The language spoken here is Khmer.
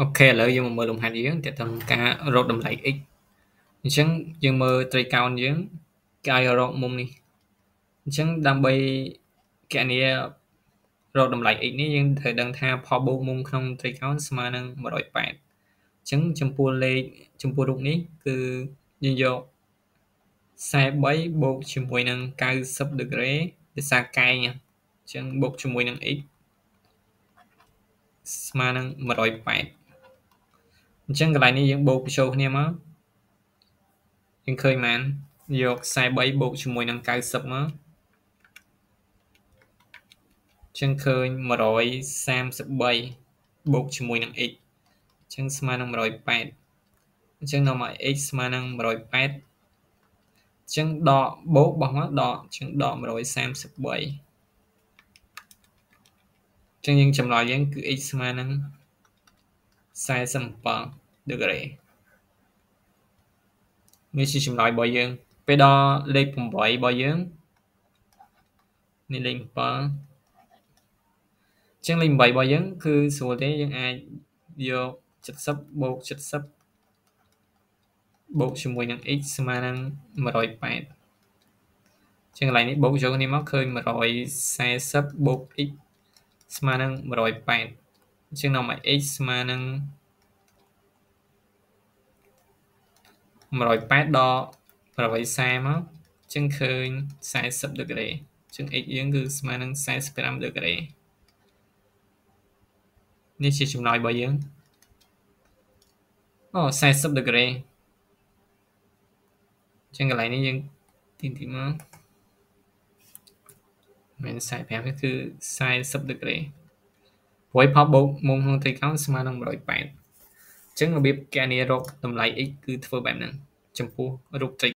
អូខេឥឡូវយើងមកមើលលំហាត់យើងទាក់ទងនឹងការរកតម្លៃ x អញ្ចឹងយើងមើល trigonometry យើងគេឲ្យរកមុំនេះអញ្ចឹងដើម្បីគណនារកតម្លៃ x នេះយើងត្រូវដឹងថាផលបូកមុំក្នុង trigonometry ស្មើនឹង180អញ្ចឹងចំពោះលេខចំពោះរូបនេះគឺយើងយក43បូកជាមួយនឹង90ដឺក្រេដោយសារកែងអញ្ចឹងបូកជាមួយនឹង x ស្មើនឹង180 អញ្ចឹងកន្លែងនេះយើងបូកបញ្ចូលគ្នាមកយើងឃើញបានយក43បូកជាមួយនឹង90មកចឹងឃើញ133បូកជាមួយនឹង x ចឹងស្មើនឹង180អញ្ចឹងនាំឲ្យ x ស្មើនឹង180ចឹងដកបូកបោះមកដកចឹងដក133ចឹងយើងចម្លើយយើងគឺ x ស្មើនឹង 47ដឺក្រេនេះជាចម្លើយរបស់យើង ពេលដល់លេខ8របស់យើងនេះលេខ7ចឹងលេខ8របស់យើង គឺស្រួលទេយើងអាចយក70បូក70បូកជាមួយនឹង x ស្មើនឹង180ចឹងកន្លែងនេះបូកយកនេះមកឃើញ140បូក x ស្មើនឹង180 អញ្ចឹងនាំឲ្យ x ស្មើនឹង180ដល់140មកចឹងឃើញ40ដឺក្រេចឹង x យើងគឺស្មើនឹង45ដឺក្រេនេះជាចម្លើយរបស់យើងអូ40ដឺក្រេចឹងកន្លែងនេះយើងទីទីមកមិន45គឺ40ដឺក្រេ ព្រោះផលបូកមុំក្នុងត្រីកោណស្មើនឹង180ចឹងរបៀបគណនារកតម្លៃ x គឺធ្វើបែបហ្នឹងចំពោះរូបត្រី